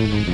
Mm-hmm.